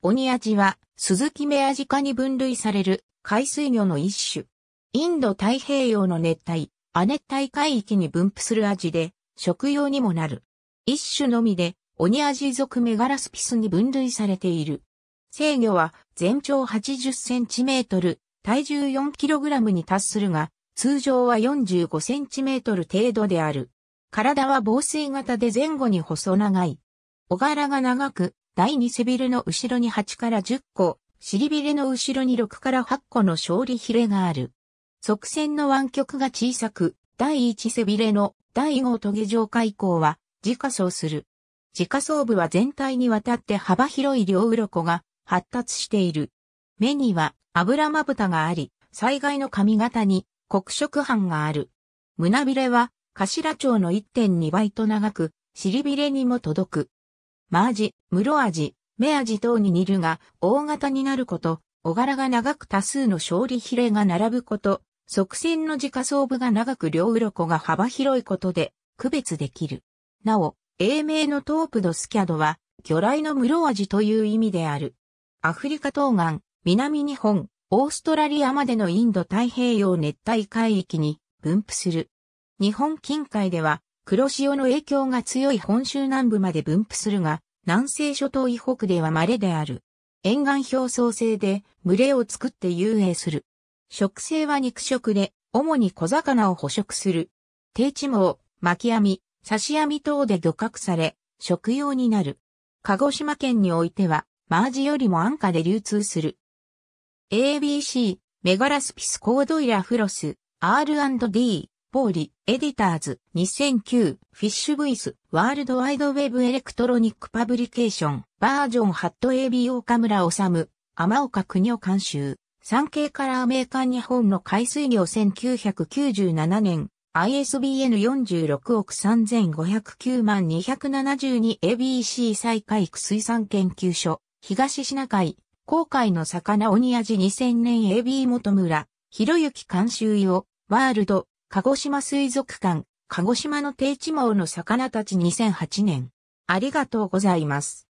オニアジは、鈴木目アジ科に分類される海水魚の一種。インド太平洋の熱帯、亜熱帯海域に分布するアジで、食用にもなる。一種のみで、オニアジ属メガラスピスに分類されている。制魚は全長80センチメートル、体重4キログラムに達するが、通常は45センチメートル程度である。体は防水型で前後に細長い。小柄が長く、第2背びれの後ろに8から10個、尻びれの後ろに6から8個の勝利ヒレがある。側線の湾曲が小さく、第1背びれの第5トゲ状海溝は自家走する。自家走部は全体にわたって幅広い両鱗が発達している。目には油まぶたがあり、災害の髪型に黒色斑がある。胸びれは頭蝶の1.2倍と長く、尻びれにも届く。マアジ、ムロアジ、メアジ等に似るが、大型になること、小柄が長く多数の勝利ヒレが並ぶこと、側線の自家装部が長く両鱗が幅広いことで区別できる。なお、英名のトープドスキャドは、魚雷のムロアジという意味である。アフリカ東岸、南日本、オーストラリアまでのインド太平洋熱帯海域に分布する。日本近海では黒潮の影響が強い本州南部まで分布するが、南西諸島以北では稀である。沿岸表層性で群れを作って遊泳する。食性は肉食で、主に小魚を捕食する。低地網、巻き網、刺し網等で漁獲され、食用になる。鹿児島県においては、マージよりも安価で流通する。ABC、メガラスピスコードイラフロス、R&D、ポーリ、エディターズ、2009、フィッシュブイス、ワールドワイドウェブエレクトロニックパブリケーション、バージョンハット AB 岡村治、天岡国を監修。産経カラーメーカー日本の海水魚1997年、ISBN 46億3509万 272ABC 再開育水産研究所、東シナ海、航海の魚鬼味2000年 AB 元村、ひろゆき監修用、ワールド、鹿児島水族館、鹿児島の定置網の魚たち2008年。ありがとうございます。